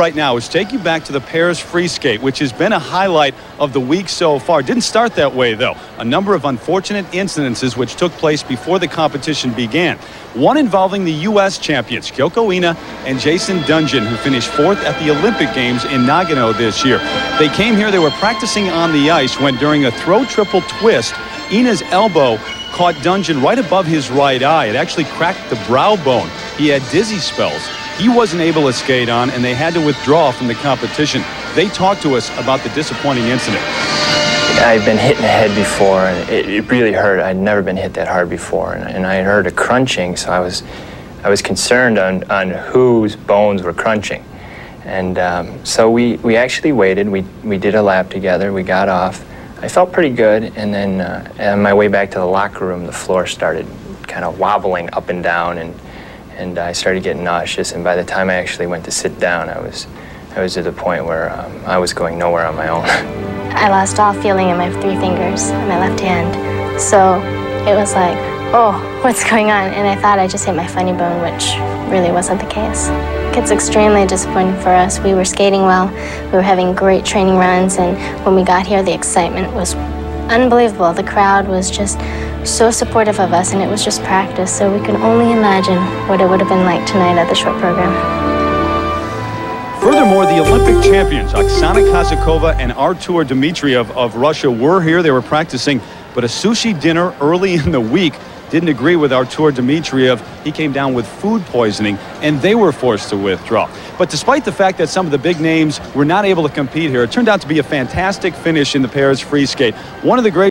right now is take you back to the pairs free skate, which has been a highlight of the week so far. Didn't start that way, though. A number of unfortunate incidences which took place before the competition began. One involving the U.S. champions, Kyoko Ina and Jason Dungjen, who finished fourth at the Olympic Games in Nagano this year. They came here, they were practicing on the ice when during a throw triple twist, Ina's elbow caught Dungjen right above his right eye. It actually cracked the brow bone. He had dizzy spells. He wasn't able to skate on, and they had to withdraw from the competition. They talked to us about the disappointing incident. I've been hit in the head before, and it, it really hurt. I'd never been hit that hard before, and, and I heard a crunching, so I was, I was concerned on, on whose bones were crunching. And um, so we, we actually waited. We, we did a lap together. We got off. I felt pretty good, and then uh, on my way back to the locker room, the floor started kind of wobbling up and down, and and I started getting nauseous. And by the time I actually went to sit down, I was, I was at the point where um, I was going nowhere on my own. I lost all feeling in my three fingers on my left hand. So it was like, oh, what's going on? And I thought I just hit my funny bone, which really wasn't the case. It's extremely disappointing for us. We were skating well, we were having great training runs, and when we got here, the excitement was unbelievable. The crowd was just so supportive of us, and it was just practice, so we can only imagine what it would have been like tonight at the short program. Furthermore, the Olympic champions, Oksana Kazakova and Artur Dmitriev of Russia, were here. They were practicing, but a sushi dinner early in the week didn't agree with Artur Dmitriev. He came down with food poisoning, and they were forced to withdraw. But despite the fact that some of the big names were not able to compete here, it turned out to be a fantastic finish in the pairs free skate. One of the great